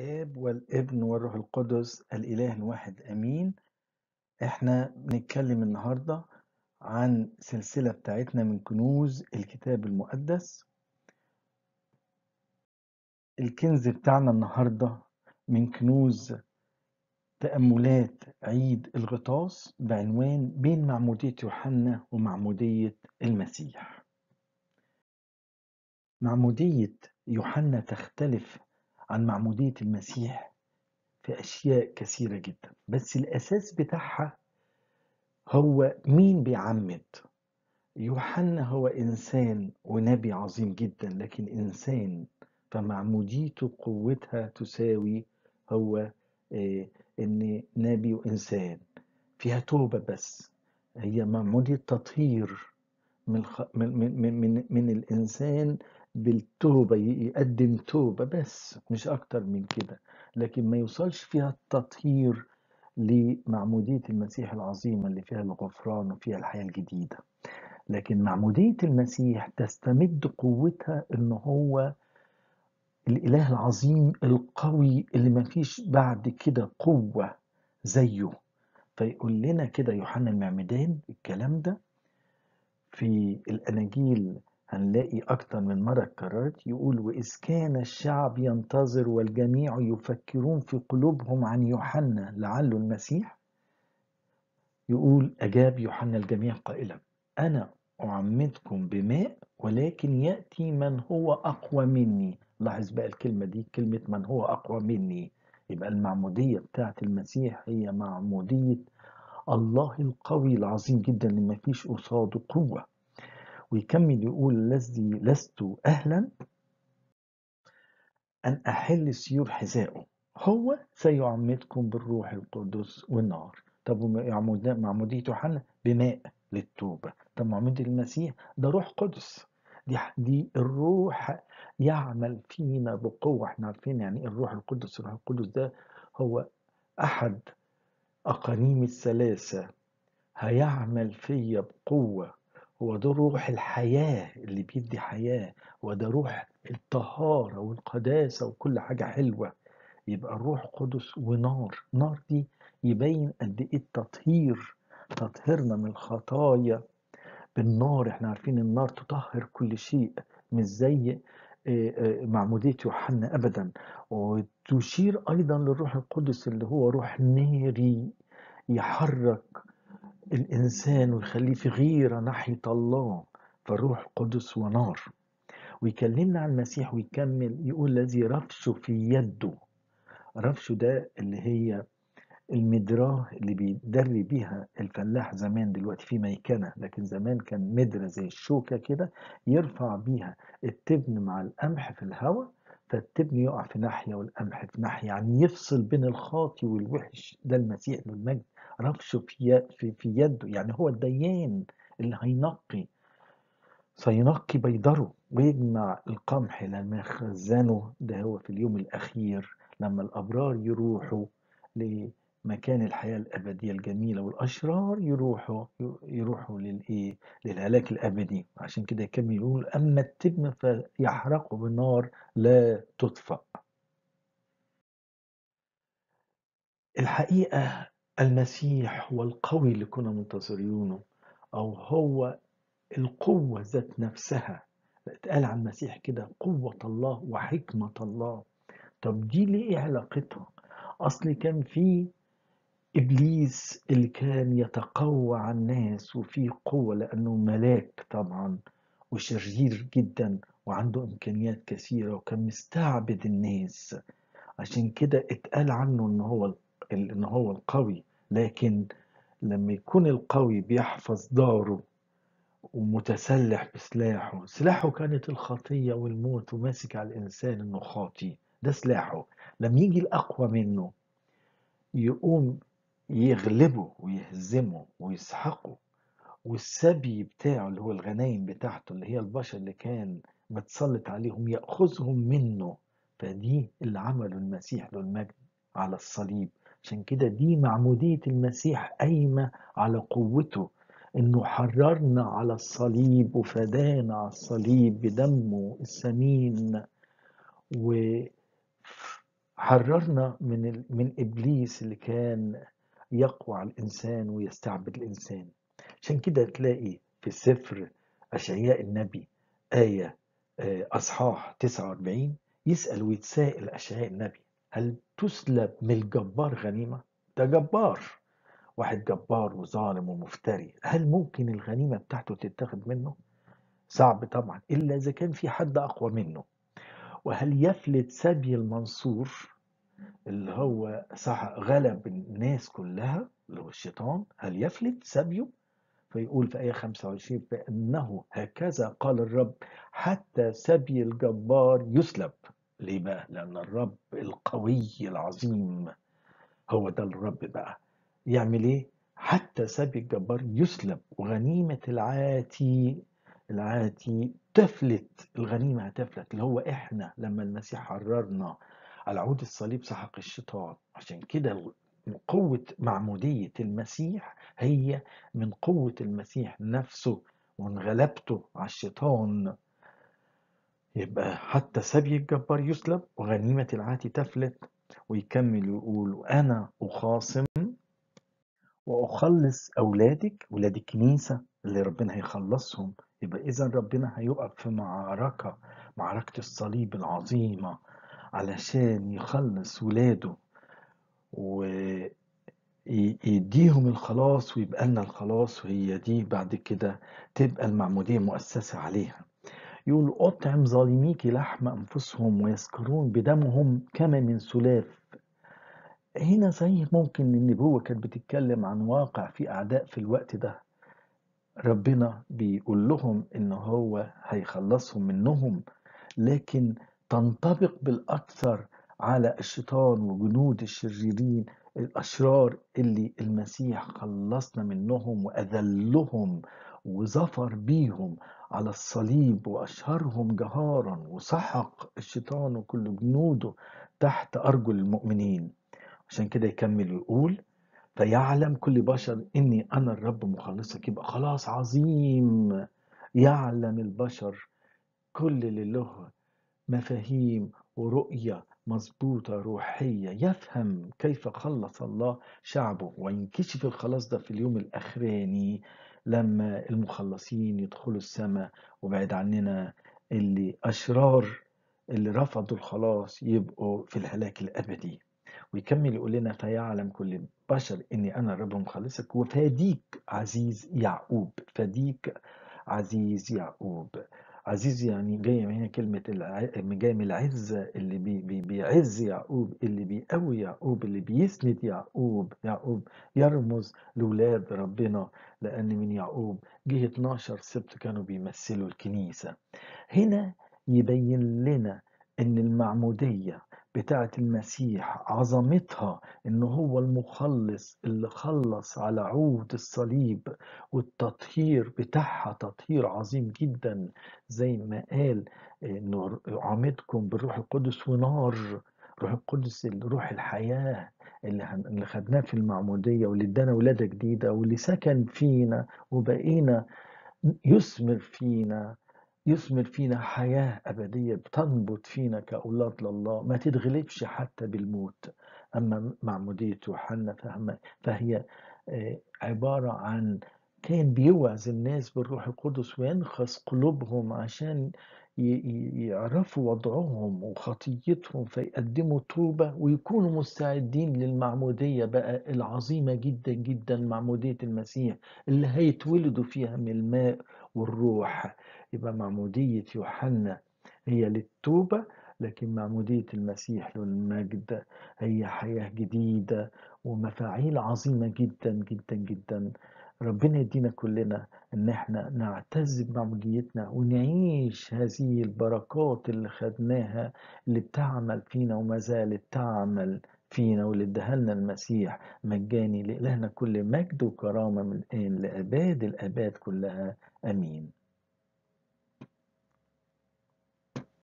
الآب والابن والروح القدس الإله الواحد آمين. إحنا بنتكلم النهاردة عن سلسلة بتاعتنا من كنوز الكتاب المقدس. الكنز بتاعنا النهاردة من كنوز تأملات عيد الغطاس بعنوان بين معمودية يوحنا ومعمودية المسيح. معمودية يوحنا تختلف عن معمودية المسيح في أشياء كثيرة جدا. بس الأساس بتاعها هو مين بيعمد؟ يوحنا هو إنسان ونبي عظيم جدا لكن إنسان فمعموديته قوتها تساوي هو آه، إن نبي وإنسان. فيها توبة بس. هي معمودية تطهير. من, من, من, من, من الإنسان بالتوبة يقدم توبة بس مش أكتر من كده. لكن ما يوصلش فيها التطهير لمعمودية المسيح العظيمة اللي فيها الغفران وفيها الحياة الجديدة. لكن معمودية المسيح تستمد قوتها إن هو الإله العظيم القوي اللي ما فيش بعد كده قوة زيه. فيقول لنا كده يوحنا المعمدان الكلام ده في الأناجيل هنلاقي أكتر من مرة اتكررت يقول وإذ كان الشعب ينتظر والجميع يفكرون في قلوبهم عن يوحنا لعله المسيح يقول أجاب يوحنا الجميع قائلا أنا أعمدكم بماء ولكن يأتي من هو أقوى مني. لاحظ بقى الكلمة دي كلمة من هو أقوى مني. يبقى المعمودية بتاعت المسيح هي معمودية الله القوي العظيم جدا اللي ما فيش قصاده قوة. ويكمل يقول الذي لست أهلا. أن أحل سيور حذائه. هو سيعمدكم بالروح القدس والنار. طب معمودية يوحنا بماء للتوبة. طب معمودية المسيح ده روح قدس. دي دي الروح يعمل فينا بقوة. إحنا عارفين يعني إيه الروح القدس؟ الروح القدس ده هو أحد أقانيم الثلاثة. هيعمل فيا بقوة. هو ده روح الحياة اللي بيدي حياة وده روح الطهارة والقداسة وكل حاجة حلوة. يبقى الروح قدس ونار نار دي يبين قد إيه التطهير تطهيرنا من الخطايا. بالنار إحنا عارفين النار تطهر كل شيء مش زي آه، آه، معمودية يوحنا أبدا. وتشير أيضا للروح القدس اللي هو روح ناري يحرك الإنسان ويخليه في غيرة ناحية الله فالروح قدس ونار ويكلمنا عن المسيح ويكمل يقول الذي رفشه في يده. رفشه ده اللي هي المدراه اللي بيدري بيها الفلاح زمان دلوقتي في ميكنة لكن زمان كان مدرة زي الشوكة كده يرفع بيها التبن مع القمح في الهواء فالتبن يقع في ناحية والقمح في ناحية يعني يفصل بين الخاطي والوحش. ده المسيح له رفشه في, في, في يده. يعني هو الديان اللي هينقي سينقي بيضره ويجمع القمح لما يخزنه ده هو في اليوم الأخير لما الأبرار يروحوا لمكان الحياة الأبدية الجميلة والأشرار يروحوا يروحوا للإيه؟ للهلاك الأبدي. عشان كده كان يقول أما التبن فيحرق بالنار لا تطفأ. الحقيقة المسيح هو القوي اللي كنا منتظرينه أو هو القوة ذات نفسها. اتقال عن المسيح كده قوة الله وحكمة الله. طب دي ليه علاقتها؟ أصل كان في إبليس اللي كان يتقوى على الناس وفيه قوة لأنه ملاك طبعا وشرير جدا وعنده إمكانيات كثيرة وكان مستعبد الناس. عشان كده اتقال عنه إن هو إن هو القوي. لكن لما يكون القوي بيحفظ داره ومتسلح بسلاحه. سلاحه كانت الخطية والموت وماسك على الإنسان إنه خاطي. ده سلاحه. لما يجي الأقوى منه. يقوم يغلبه ويهزمه ويسحقه. والسبي بتاعه اللي هو الغنايم بتاعته اللي هي البشر اللي كان متسلط عليهم يأخذهم منه. فدي اللي عمله المسيح له المجد على الصليب. عشان كده دي معمودية المسيح قايمة على قوته إنه حررنا على الصليب وفدانا على الصليب بدمه الثمين حررنا من. من إبليس اللي كان يقوى على الإنسان ويستعبد الإنسان عشان كده تلاقي في سفر أشعياء النبي آية آه، أصحاح 49 يسأل ويتساءل أشعياء النبي هل تسلب من الجبار غنيمة؟ ده جبار. واحد جبار وظالم ومفتري هل ممكن الغنيمة بتاعته تتاخد منه؟ صعب طبعا إلا إذا كان في حد أقوى منه. وهل يفلت سبي المنصور اللي هو صح غلب الناس كلها اللي هو الشيطان؟ هل يفلت سبيه؟ فيقول في آية 25 فإنه هكذا قال الرب حتى سبي الجبار يسلب. ليه بقى؟ لأن الرب القوي العظيم هو ده الرب بقى يعمل إيه؟ حتى سبي الجبار يسلب وغنيمة العاتي العاتي تفلت الغنيمة هتفلت اللي هو إحنا لما المسيح حررنا على عود الصليب سحق الشيطان عشان كده قوة معمودية المسيح هي من قوة المسيح نفسه ومن غلبته على الشيطان يبقى حتى سبي الجبار يسلب وغنيمة العاتي تفلت ويكمل ويقول أنا أخاصم وأخلص أولادك ولاد الكنيسة اللي ربنا هيخلصهم. يبقى إذا ربنا هيقف في معركة معركة الصليب العظيمة علشان يخلص ولاده ويديهم الخلاص ويبقى لنا الخلاص وهي دي بعد كده تبقى المعمودية مؤسسة عليها. يقول أطعم ظالميك لحم أنفسهم ويسكرون بدمهم كما من سلاف. هنا صحيح ممكن النبوة كانت بتتكلم عن واقع في أعداء في الوقت ده. ربنا بيقول لهم إن هو هيخلصهم منهم لكن تنطبق بالأكثر على الشيطان وجنود الشريرين الأشرار اللي المسيح خلصنا منهم وأذلهم وظفر بيهم على الصليب وأشهرهم جهارا وسحق الشيطان وكل جنوده تحت أرجل المؤمنين. عشان كده يكمل ويقول فيعلم كل بشر إني أنا الرب مخلصك يبقى خلاص عظيم. يعلم البشر كل اللي له مفاهيم ورؤية مظبوطة روحية يفهم كيف خلص الله شعبه وينكشف الخلاص ده في اليوم الأخراني لما المخلصين يدخلوا السماء. وبعد عننا اللي أشرار اللي رفضوا الخلاص يبقوا في الهلاك الأبدي. ويكمل يقول لنا فيعلم كل بشر إني أنا الرب مخلصك وفاديك عزيز يعقوب فاديك عزيز يعقوب. عزيز يعني جاية من هنا كلمة. جاية من العزة اللي بي... بي... بيعز يعقوب اللي بيقوي يعقوب اللي بيسند يعقوب يعقوب يرمز لولاد ربنا لأن من يعقوب جه 12 سبت كانوا بيمثلوا الكنيسة هنا يبين لنا إن المعمودية بتاعة المسيح عظمتها إن هو المخلص اللي خلص على عود الصليب والتطهير بتاعها تطهير عظيم جدا زي ما قال إنه عمدكم بالروح القدس ونار روح القدس روح الحياة اللي اللي خدناه في المعمودية واللي ادانا ولادة جديدة واللي سكن فينا وبقينا يثمر فينا. يثمر فينا حياة أبدية بتنبت فينا كأولاد لله ما تتغلبش حتى بالموت. أما معمودية يوحنا فهي آه، عبارة عن كان بيوعظ الناس بالروح القدس وينخس قلوبهم عشان يعرفوا وضعهم وخطيتهم فيقدموا توبة ويكونوا مستعدين للمعمودية بقى العظيمة جدا جدا معمودية المسيح اللي هيتولدوا فيها من الماء والروح. يبقى معمودية يوحنا هي للتوبة لكن معمودية المسيح للمجد هي حياة جديدة ومفاعيل عظيمة جدا جدا جدا. ربنا يدينا كلنا إن إحنا نعتز بمعموديتنا ونعيش هذه البركات اللي خدناها اللي بتعمل فينا وما زالت تعمل فينا واللي اداها لنا المسيح مجاني لإلهنا كل مجد وكرامة من الآن لأباد الآباد كلها. آمين.